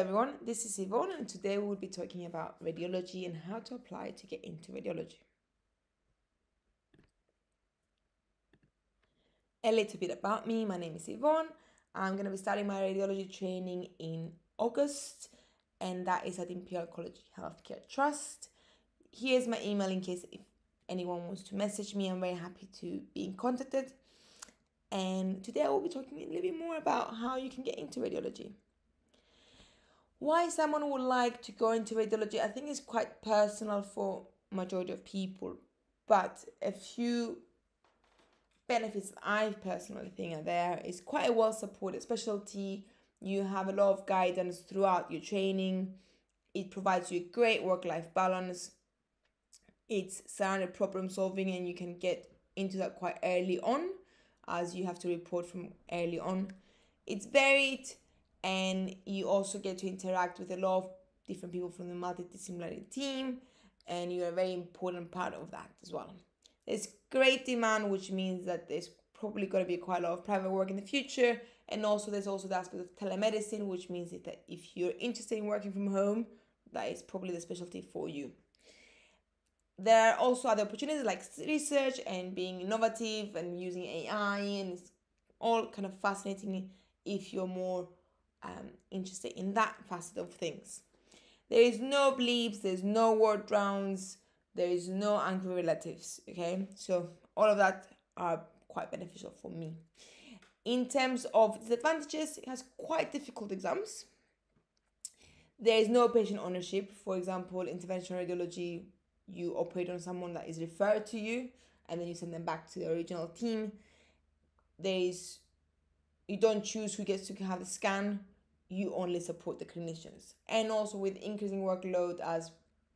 everyone, this is Yvonne, and today we will be talking about radiology and how to apply to get into radiology. A little bit about me my name is Yvonne. I'm going to be starting my radiology training in August, and that is at Imperial College Healthcare Trust. Here's my email in case if anyone wants to message me, I'm very happy to be contacted. And today I will be talking a little bit more about how you can get into radiology why someone would like to go into radiology i think is quite personal for majority of people. But a few benefits i personally think are there is quite a well supported specialty. You have a lot of guidance throughout your training. It provides you a great work life balance. It's surrounded problem solving and you can get into that quite early on as you have to report from early on. It's varied and you also get to interact with a lot of different people from the multidisciplinary team and you're a very important part of that as well. There's great demand which means that there's probably going to be quite a lot of private work in the future and also there's also the aspect of telemedicine which means that if you're interested in working from home that is probably the specialty for you. There are also other opportunities like research and being innovative and using ai and it's all kind of fascinating if you're more um, interested in that facet of things. There is no bleeps, there's no ward rounds, there is no angry relatives. Okay, so all of that are quite beneficial for me. In terms of disadvantages, it has quite difficult exams. There is no patient ownership. For example, interventional radiology, you operate on someone that is referred to you and then you send them back to the original team. There is you don't choose who gets to have the scan you only support the clinicians. And also with increasing workload as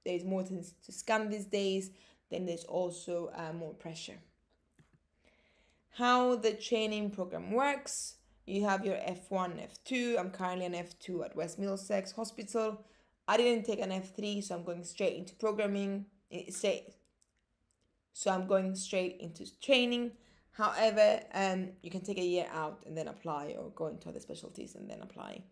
there's more things to scan these days then there's also uh, more pressure. How the training program works you have your f1 f2 i'm currently an f2 at west middlesex hospital. I didn't take an f3 so i'm going straight into programming eh, straight so i'm going straight into training However, um, you can take a year out and then apply, or go into other specialties and then apply.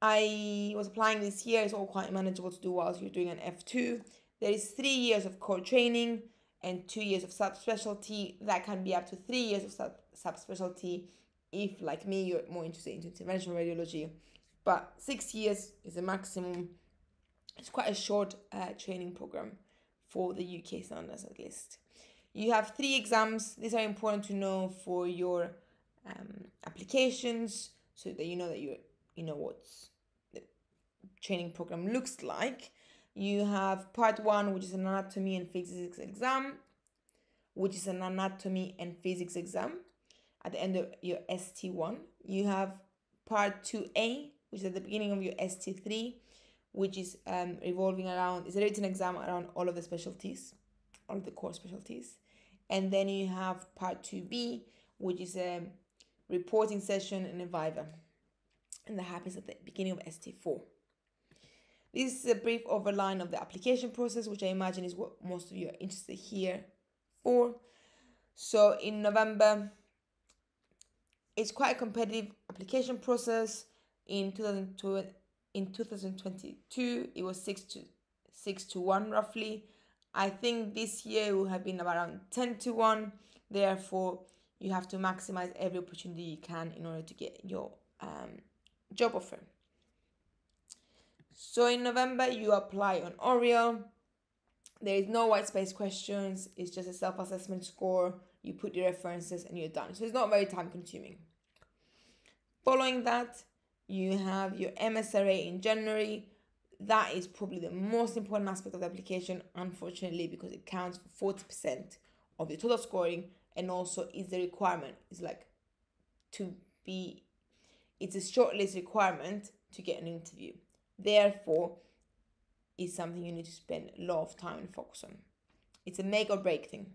I was applying this year. It's all quite manageable to do whilst you're doing an F2. There is three years of core training and two years of subspecialty. That can be up to three years of sub subspecialty if, like me, you're more interested in interventional radiology. But six years is the maximum. It's quite a short uh, training program for the UK standards, at least. You have three exams. These are important to know for your um, applications so that you know that you you know what's the training program looks like. You have part one, which is an anatomy and physics exam, which is an anatomy and physics exam at the end of your ST1. You have part 2A, which is at the beginning of your ST3, which is um, revolving around, it's a written exam around all of the specialties, all of the core specialties. And then you have part 2B, which is a reporting session and a viva. And that happens at the beginning of ST4. This is a brief overline of the application process, which I imagine is what most of you are interested here for. So in November, it's quite a competitive application process. In 2002, in 2022, it was six to six to one roughly. I think this year will have been around 10 to 1. Therefore, you have to maximize every opportunity you can in order to get your um, job offer. So in November, you apply on Oriel. There is no white space questions. It's just a self-assessment score. You put your references and you're done. So it's not very time consuming. Following that, you have your MSRA in January that is probably the most important aspect of the application, unfortunately, because it counts for 40% of the total scoring and also is the requirement. It's like to be, it's a shortlist requirement to get an interview. Therefore, is something you need to spend a lot of time and focus on. It's a make or break thing.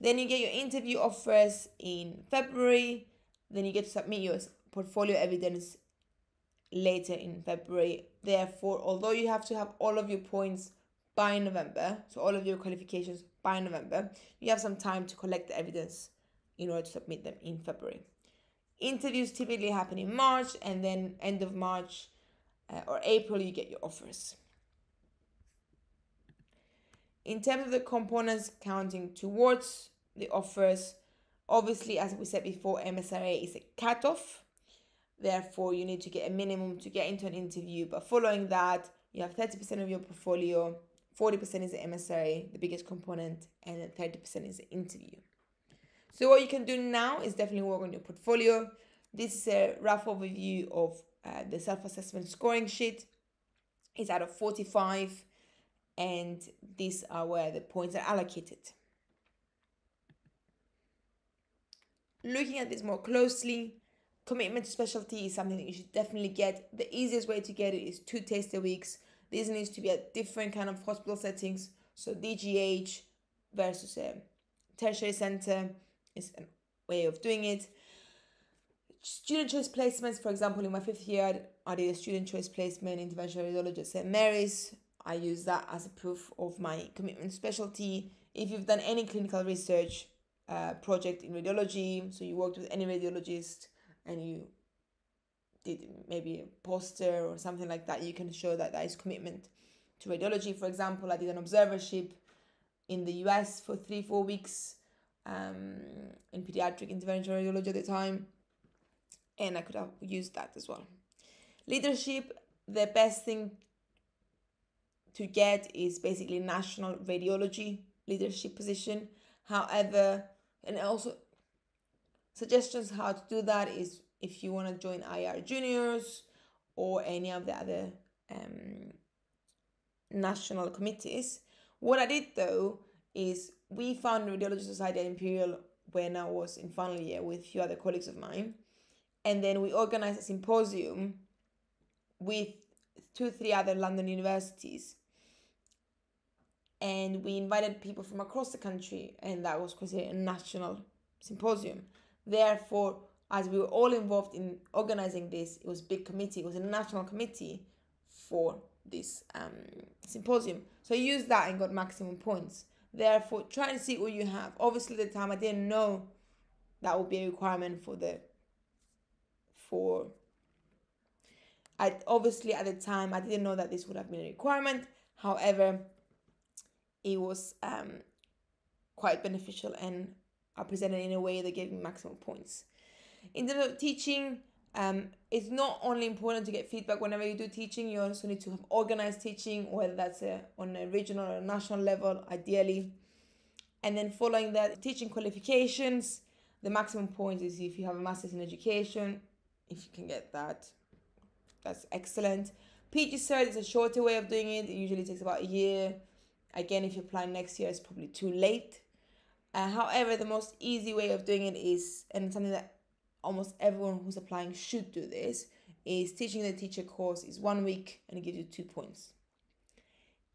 Then you get your interview offers in February. Then you get to submit your portfolio evidence later in February. Therefore, although you have to have all of your points by November, so all of your qualifications by November, you have some time to collect the evidence in order to submit them in February. Interviews typically happen in March, and then end of March uh, or April, you get your offers. In terms of the components counting towards the offers, obviously, as we said before, MSRA is a cutoff. Therefore, you need to get a minimum to get into an interview. But following that, you have 30% of your portfolio, 40% is the MSRA, the biggest component, and then 30% is the interview. So what you can do now is definitely work on your portfolio. This is a rough overview of uh, the self-assessment scoring sheet. It's out of 45 and these are where the points are allocated. Looking at this more closely, commitment to specialty is something that you should definitely get. The easiest way to get it is two taster weeks. This needs to be at different kind of hospital settings. So DGH versus a tertiary center is a way of doing it. Student choice placements, for example, in my fifth year, I did a student choice placement in interventional radiology at St. Mary's. I use that as a proof of my commitment specialty. If you've done any clinical research uh, project in radiology, so you worked with any radiologist and you did maybe a poster or something like that, you can show that that is commitment to radiology. For example, I did an observership in the US for three, four weeks um, in pediatric interventional radiology at the time, and I could have used that as well. Leadership, the best thing to get is basically national radiology leadership position. However, and also suggestions how to do that is if you want to join IR juniors or any of the other um, national committees. What I did though is we found Radiology Society at Imperial when I was in final year with a few other colleagues of mine. And then we organized a symposium with two, three other London universities and we invited people from across the country, and that was considered a national symposium. Therefore, as we were all involved in organizing this, it was a big committee, it was a national committee for this um, symposium. So I used that and got maximum points. Therefore, try and see what you have. Obviously, at the time I didn't know that would be a requirement for the for I obviously at the time I didn't know that this would have been a requirement. However, it was um, quite beneficial and I presented in a way that gave me maximum points. In terms of teaching, um, it's not only important to get feedback whenever you do teaching, you also need to have organized teaching, whether that's a, on a regional or a national level, ideally. And then following that, teaching qualifications, the maximum point is if you have a master's in education, if you can get that, that's excellent. PG cert is a shorter way of doing it. It usually takes about a year Again, if you apply next year, it's probably too late. Uh, however, the most easy way of doing it is, and something that almost everyone who's applying should do this, is teaching the teacher course is one week and it gives you two points.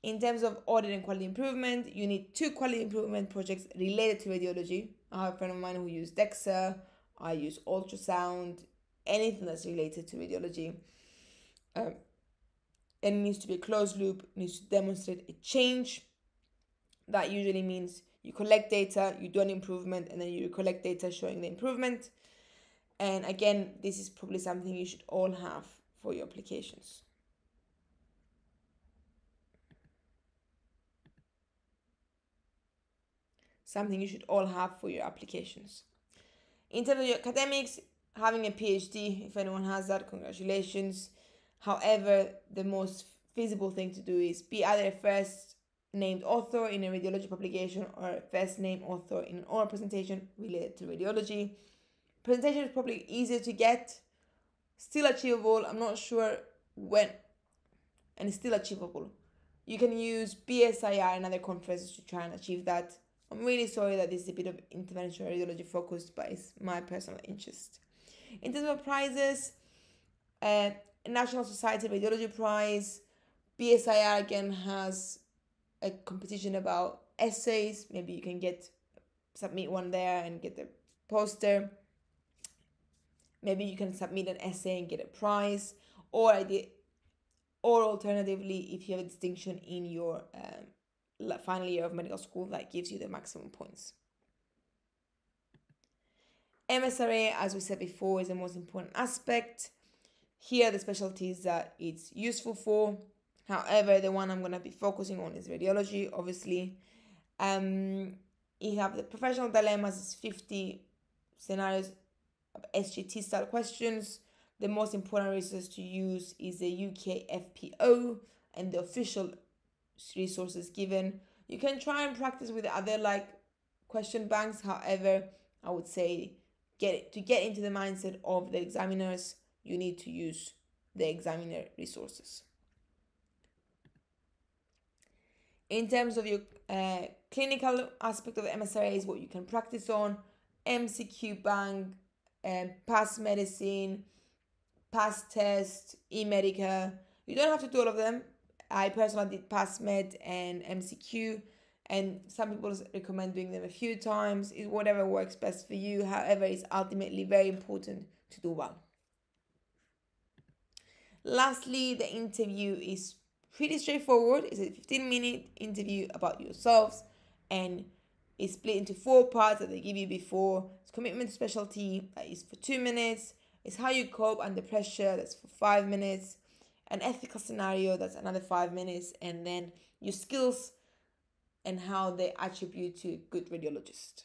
In terms of audit and quality improvement, you need two quality improvement projects related to radiology. I have a friend of mine who used DEXA, I use ultrasound, anything that's related to radiology. Um, and it needs to be a closed loop, needs to demonstrate a change that usually means you collect data, you do an improvement, and then you collect data showing the improvement. And again, this is probably something you should all have for your applications. Something you should all have for your applications. In terms of your academics, having a PhD, if anyone has that, congratulations. However, the most feasible thing to do is be either a first named author in a radiology publication or first name author in an oral presentation related to radiology. Presentation is probably easier to get, still achievable. I'm not sure when, and it's still achievable. You can use BSIR and other conferences to try and achieve that. I'm really sorry that this is a bit of interventional radiology focused, but it's my personal interest. In terms of prizes, uh, National Society Radiology Prize, BSIR again has a competition about essays. Maybe you can get submit one there and get the poster. Maybe you can submit an essay and get a prize, or I did, or alternatively, if you have a distinction in your um, final year of medical school, that gives you the maximum points. MSRA, as we said before, is the most important aspect. Here, the specialties that it's useful for. However, the one I'm going to be focusing on is radiology, obviously. Um, you have the professional dilemmas, it's 50 scenarios of SJT style questions. The most important resource to use is the UK FPO and the official resources given. You can try and practice with other like question banks. However, I would say get to get into the mindset of the examiners, you need to use the examiner resources. In terms of your uh, clinical aspect of MSRA is what you can practice on, MCQ bank, um, Passmedicine, past test, e-medica. You don't have to do all of them. I personally did Passmed and MCQ and some people recommend doing them a few times is whatever works best for you however it's ultimately very important to do well lastly the interview is pretty straightforward it's a 15 minute interview about yourselves and it's split into four parts that they give you before it's commitment specialty that is for two minutes it's how you cope under pressure that's for five minutes an ethical scenario that's another five minutes and then your skills and how they attribute to a good radiologist.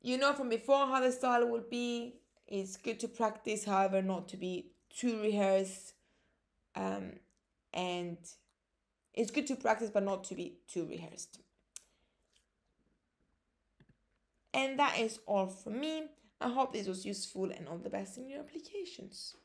You know from before how the style will be. It's good to practice, however, not to be too rehearsed. Um, and it's good to practice but not to be too rehearsed. And that is all from me. I hope this was useful and all the best in your applications.